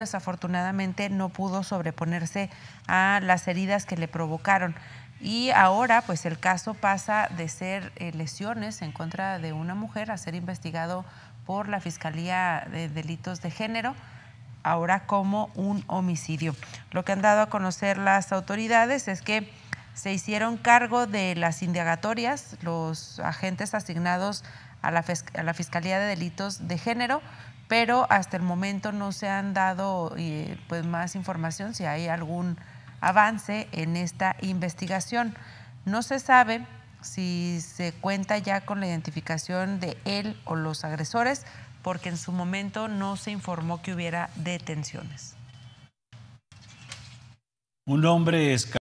desafortunadamente no pudo sobreponerse a las heridas que le provocaron. Y ahora, pues el caso pasa de ser eh, lesiones en contra de una mujer a ser investigado por la Fiscalía de Delitos de Género, ahora como un homicidio. Lo que han dado a conocer las autoridades es que se hicieron cargo de las indagatorias los agentes asignados a la, a la Fiscalía de Delitos de Género pero hasta el momento no se han dado eh, pues más información si hay algún avance en esta investigación. No se sabe si se cuenta ya con la identificación de él o los agresores, porque en su momento no se informó que hubiera detenciones. Un hombre escapó